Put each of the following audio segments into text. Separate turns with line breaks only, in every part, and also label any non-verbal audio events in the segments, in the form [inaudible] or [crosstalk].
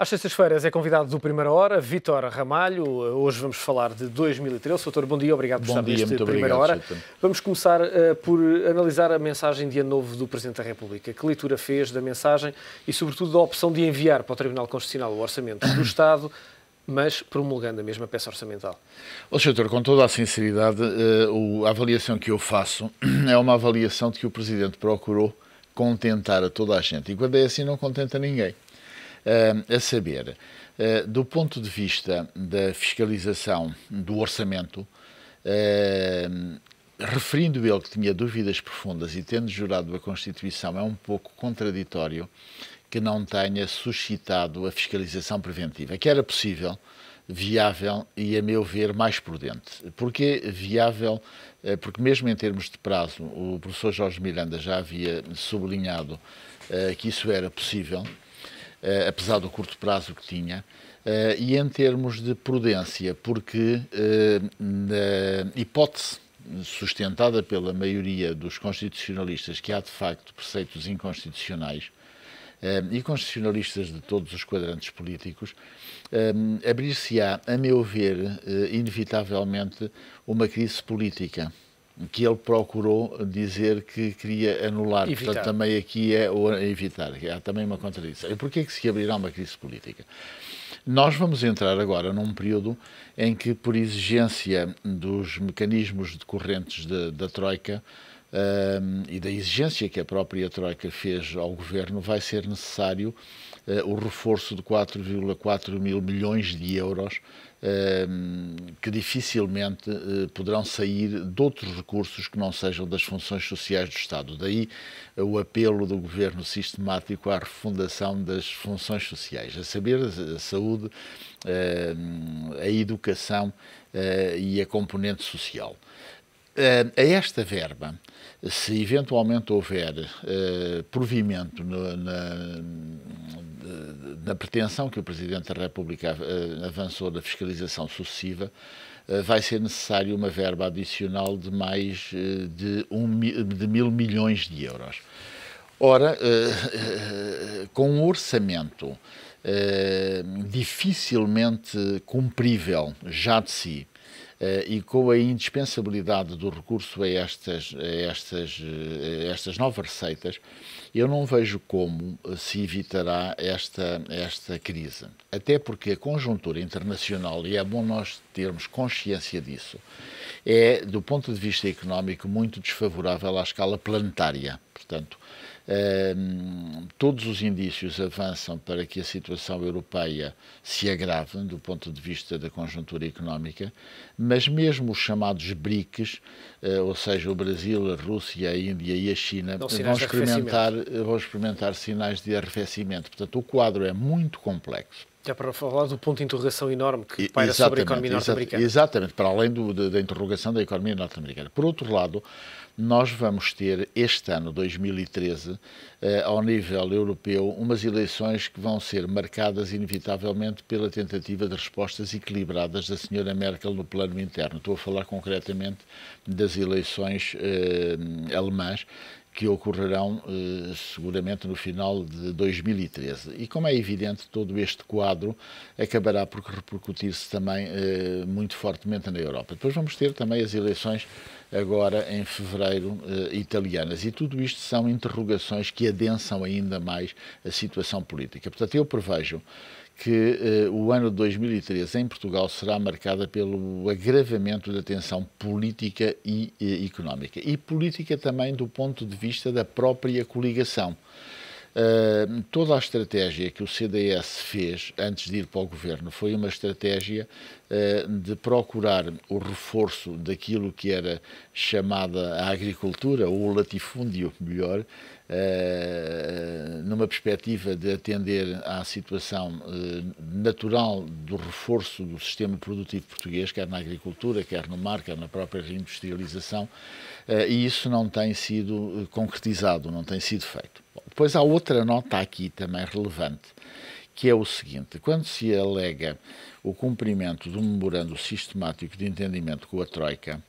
Às sextas-feiras é convidado do Primeira Hora, Vítor Ramalho. Hoje vamos falar de 2013. Doutor, bom dia, obrigado por
bom
estar
dia,
neste Primeira
obrigado,
Hora. Vamos começar uh, por analisar a mensagem de ano novo do Presidente da República. Que leitura fez da mensagem e, sobretudo, da opção de enviar para o Tribunal Constitucional o Orçamento do [coughs] Estado, mas promulgando a mesma peça orçamental?
Ô, Doutor, com toda a sinceridade, uh, a avaliação que eu faço [clears throat] é uma avaliação de que o Presidente procurou contentar a toda a gente. E quando é assim, não contenta ninguém. Uh, a saber, uh, do ponto de vista da fiscalização do orçamento, uh, referindo ele que tinha dúvidas profundas e tendo jurado a Constituição, é um pouco contraditório que não tenha suscitado a fiscalização preventiva, que era possível, viável e, a meu ver, mais prudente. Porquê viável? Porque, mesmo em termos de prazo, o professor Jorge Miranda já havia sublinhado que isso era possível uh, apesar do curto prazo que tinha, uh, e em termos de prudência, porque uh, na hipótese sustentada pela maioria dos constitucionalistas que há de facto preceitos inconstitucionais e constitucionalistas de todos os quadrantes políticos, abrir-se-á, a meu ver, inevitavelmente, uma crise política que ele procurou dizer que queria anular.
Evitar.
Portanto, também aqui é o evitar. Há também uma contradição. E porquê que se abrirá uma crise política? Nós vamos entrar agora num período em que, por exigência dos mecanismos decorrentes de, da Troika, um, e da exigência que a própria Troika fez ao governo, vai ser necessário uh, o reforço de 4,4 mil milhões de euros que dificilmente eh, poderão sair de outros recursos que não sejam das funções sociais do Estado. Daí o apelo do governo sistemático à refundação das funções sociais, a saber, a saúde, a educação eh, e a componente social. A esta verba, se eventualmente houver provimento na, na pretensão que o Presidente da República eh, avançou da fiscalização sucessiva, eh, vai ser necessário uma verba adicional de mais eh, de, um, de mil milhões de euros. Ora, com um orçamento dificilmente cumprível já de si, Uh, e com a indispensabilidade do recurso a estas, a estas, a estas novas receitas, eu não vejo como se evitará esta, esta crise. Até porque a conjuntura internacional, e é bom nós termos consciência disso, é, do ponto de vista económico, muito desfavorável à escala planetária. Portanto, todos os indícios avançam para que a situação europeia se agrave do ponto de vista da conjuntura económica, mas mesmo os chamados BRICS, uh, ou seja, o Brasil, a Rússia, a Índia e a China, vão experimentar, vão experimentar sinais de arrefecimento. Portanto, o quadro é muito complexo.
Já para falar do ponto de interrogação enorme que paira sobre a economia norte-americana.
Exatamente, para além do, da interrogação da economia norte-americana. Por outro lado, nós vamos ter este ano, 2013, eh, ao nível europeu, umas eleições que vão ser marcadas inevitavelmente pela tentativa de respostas equilibradas da senhora Merkel no plano interno. Estou a falar concretamente das eleições eh, alemãs que ocorrerão eh, seguramente no final de 2013. E como é evidente, todo este quadro acabará por repercutir-se também eh, muito fortemente na Europa. Depois vamos ter também as eleições agora em fevereiro eh, italianas e tudo isto são interrogações que adensam ainda mais a situação política. Portanto, eu prevejo que uh, o ano de 2013 em Portugal será marcada pelo agravamento da tensão política e, e económica. E política também do ponto de vista da própria coligação. Uh, toda a estratégia que o CDS fez antes de ir para o governo foi uma estratégia uh, de procurar o reforço daquilo que era chamada a agricultura, ou o latifúndio, melhor, numa perspectiva de atender à situação natural do reforço do sistema produtivo português, quer na agricultura, quer no mar, quer na própria reindustrialização, e isso não tem sido concretizado, não tem sido feito. Depois há outra nota aqui também relevante, que é o seguinte: quando se alega o cumprimento um memorando sistemático de entendimento com a Troika,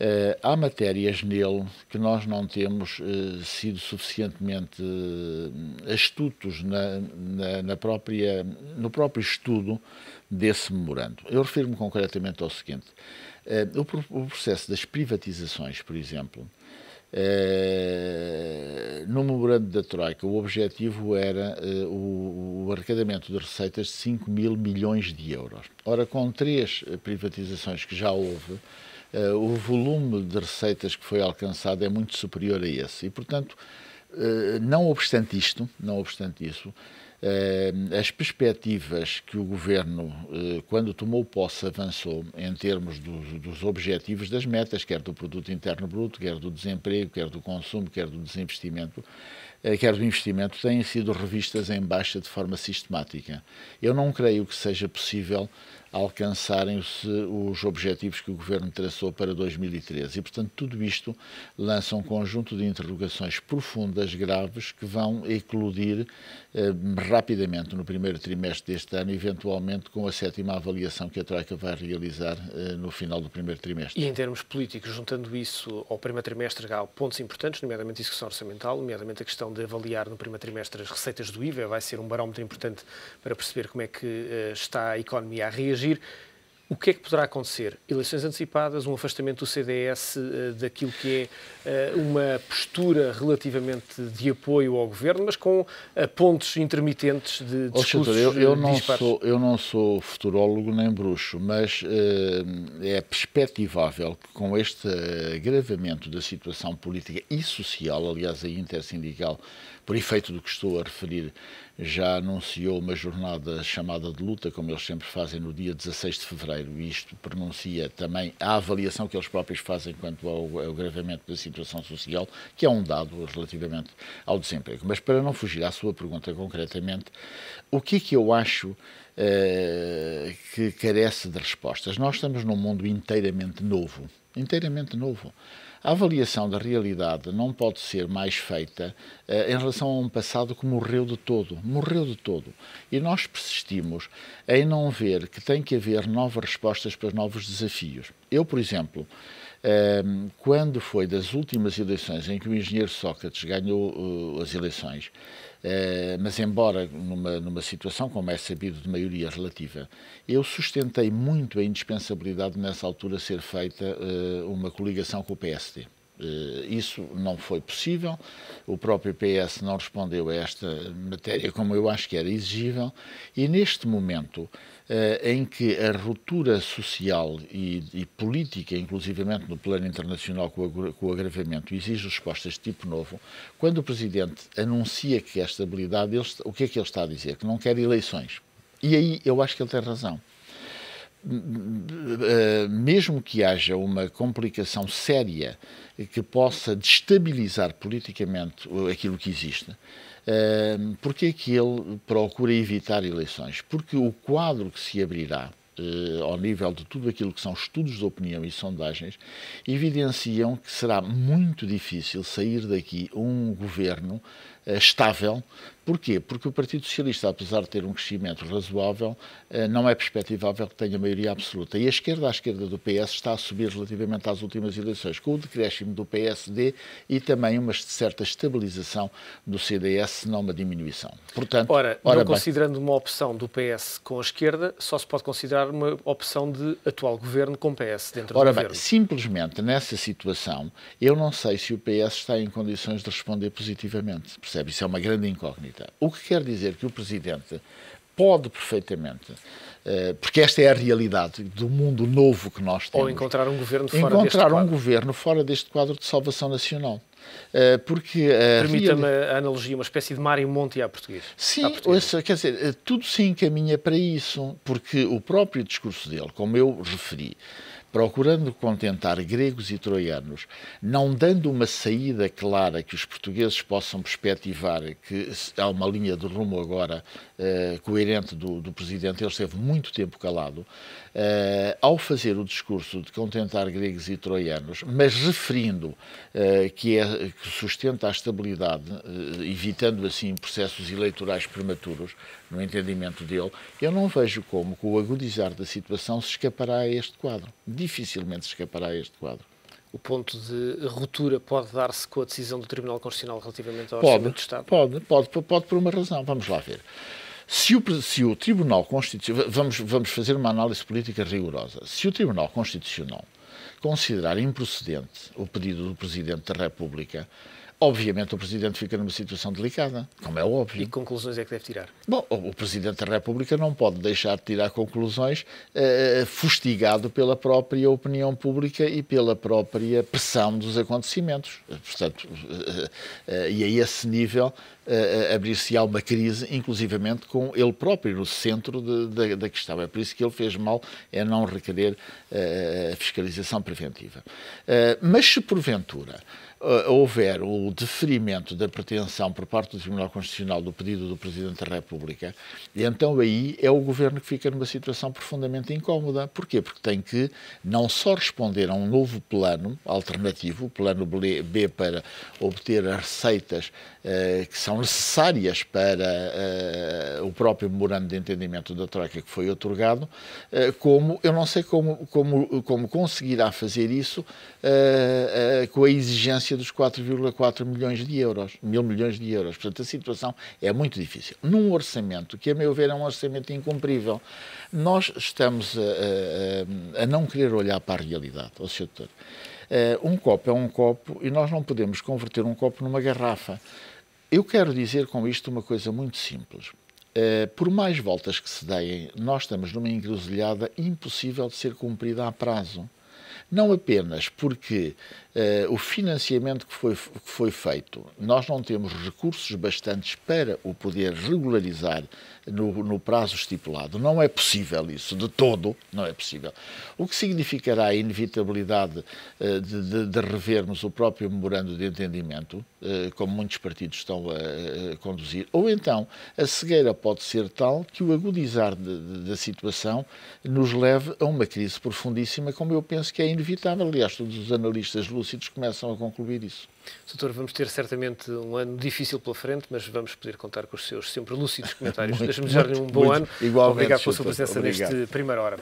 Uh, há matérias nele que nós não temos uh, sido suficientemente uh, astutos na, na, na, própria, no próprio estudo desse memorando. Eu refiro-me concretamente ao seguinte: o, o, processo das privatizações, por exemplo, no memorando da Troika, o objetivo era o, o arrecadamento de receitas de 5 mil milhões de euros. Ora, com três privatizações que já houve, uh, o volume de receitas que foi alcançado é muito superior a esse. E, portanto, uh, não obstante isto, não obstante isso, uh, as perspectivas que o governo, quando tomou posse, avançou em termos dos, dos objetivos das metas, quer do produto interno bruto, quer do desemprego, quer do consumo, quer do desinvestimento, quer do investimento, têm sido revistas em baixa de forma sistemática. Eu não creio que seja possível alcançarem-se os objetivos que o Governo traçou para 2013. E, portanto, tudo isto lança um conjunto de interrogações profundas, graves, que vão eclodir eh, rapidamente no primeiro trimestre deste ano, eventualmente com a sétima avaliação que a Troika vai realizar eh, no final do primeiro trimestre.
E em termos políticos, juntando isso ao primeiro trimestre, há pontos importantes, nomeadamente a execução orçamental, nomeadamente a questão de avaliar no primeiro trimestre as receitas do IVA, vai ser um barómetro importante para perceber como é que eh, está a economia a reagir. O que é que poderá acontecer? Eleições antecipadas, um afastamento do CDS uh, daquilo que é uh, uma postura relativamente de apoio ao governo, mas com uh, pontos intermitentes de discursos
oh, eu, eu, não sou, eu não sou futurólogo nem bruxo, mas é perspectivável que com este agravamento da situação política e social, aliás, a intersindical, por efeito do que estou a referir, já anunciou uma jornada chamada de luta, como eles sempre fazem, no dia 16 de fevereiro, isto pronuncia também a avaliação que eles próprios fazem quanto ao, ao agravamento da situação social, que é um dado relativamente ao desemprego. Mas para não fugir à sua pergunta concretamente, o que é que eu acho uh, que carece de respostas? Nós estamos num mundo inteiramente novo, inteiramente novo. A avaliação da realidade não pode ser mais feita uh, em relação a um passado que morreu de todo. Morreu de todo. E nós persistimos em não ver que tem que haver novas respostas para novos desafios. Eu, por exemplo, uh, quando foi das últimas eleições em que o engenheiro Sócrates ganhou uh, as eleições, eh, mas embora numa, numa situação, como é sabido, de maioria relativa, eu sustentei muito a indispensabilidade nessa altura ser feita eh, uma coligação com o PSD. Eh, isso não foi possível, o próprio PS não respondeu a esta matéria como eu acho que era exigível, e neste momento eh, em que a ruptura social e, e, política, inclusivamente no plano internacional com, com o agravamento, exige respostas de tipo novo, quando o Presidente anuncia que quer estabilidade, ele, o que é que ele está a dizer? Que não quer eleições. E aí eu acho que ele tem razão. Eh, mesmo que haja uma complicação séria que possa destabilizar politicamente aquilo que existe, Porquê é que ele procura evitar eleições? Porque o quadro que se abrirá eh, ao nível de tudo aquilo que são estudos de opinião e sondagens, evidenciam que será muito difícil sair daqui um governo eh, estável Porquê? Porque o Partido Socialista, apesar de ter um crescimento razoável, eh, não é perspectivável que tenha maioria absoluta. E a esquerda, à esquerda do PS, está a subir relativamente às últimas eleições, com o decréscimo do PSD e também uma certa estabilização do CDS, se não uma diminuição.
Portanto, ora, ora não bem, considerando uma opção do PS com a esquerda, só se pode considerar uma opção de atual governo com PS dentro
ora
do
bem,
governo.
Simplesmente nessa situação, eu não sei se o PS está em condições de responder positivamente. Percebe? Isso é uma grande incógnita. O que quer dizer que o Presidente pode perfeitamente, eh, porque esta é a realidade do mundo novo que nós temos.
Ou encontrar um governo fora
encontrar
deste
um
quadro.
governo fora deste quadro de salvação nacional. Eh, porque
Permita-me real... a analogia, uma espécie de mar e monte à português.
Sim, ouça, quer dizer, eh, tudo se encaminha para isso, porque o próprio discurso dele, como eu referi, procurando contentar gregos e troianos, não dando uma saída clara que os portugueses possam perspectivar que há uma linha de rumo agora uh, coerente do, do Presidente, ele esteve muito tempo calado, Uh, ao fazer o discurso de contentar gregos e troianos, mas referindo uh, que, é, que sustenta a estabilidade, evitando assim processos eleitorais prematuros, no entendimento dele, eu não vejo como, com o agudizar da situação, se escapará a este quadro. Dificilmente se escapará a este quadro.
o ponto de ruptura pode dar-se com a decisão do Tribunal Constitucional relativamente ao
pode,
do Estado?
Pode, pode, pode por uma razão. Vamos lá ver. Se o, se o Tribunal Constitucional. Vamos, vamos fazer uma análise política rigorosa. Se o Tribunal Constitucional considerar improcedente o pedido do Presidente da República, Obviamente o Presidente fica numa situação delicada, como é óbvio.
E que conclusões é que deve tirar?
Bom, o Presidente da República não pode deixar de tirar conclusões uh, fustigado pela própria opinião pública e pela própria pressão dos acontecimentos. Portanto, uh, uh, e a esse nível abrir-se-á uma crise, inclusivamente com ele próprio no centro de, de, da questão. É por isso que ele fez mal é não requerer a fiscalização preventiva. mas se porventura uh, houver o deferimento da pretensão por parte do Tribunal Constitucional do pedido do Presidente da República, e então aí é o Governo que fica numa situação profundamente incómoda. Porquê? Porque tem que não só responder a um novo plano alternativo, o plano B para obter as receitas uh, que são necessárias para uh, o próprio memorando de entendimento da Troika que foi otorgado, uh, como eu não sei como, como, como conseguirá fazer isso com a exigência dos 4,4 milhões de euros, mil milhões de euros. Portanto, a situação é muito difícil. Num orçamento que, a meu ver, é um orçamento incumprível, nós estamos a, a, a não querer olhar para a realidade, Sr. Doutor. Uh, um copo é um copo e nós não podemos converter um copo numa garrafa. Eu quero dizer com isto uma coisa muito simples. Uh, por mais voltas que se deem, nós estamos numa encruzilhada impossível de ser cumprida a prazo. Não apenas porque uh, o financiamento que foi, que foi feito, nós não temos recursos bastantes para o poder regularizar no, no, prazo estipulado. Não é possível isso, de todo, não é possível. O que significará a inevitabilidade uh, de, de, de, revermos o próprio memorando de entendimento, uh, como muitos partidos estão a, a, conduzir, ou então a cegueira pode ser tal que o agudizar da situação nos leve a uma crise profundíssima, como eu penso que é inevitável. Aliás, todos os analistas lúcidos começam a concluir isso.
Doutor, vamos ter certamente um ano difícil pela frente, mas vamos poder contar com os seus sempre lúcidos comentários. [laughs] Deixa-me desejar-lhe um bom muito, ano. Obrigado pela sua presença neste primeira hora.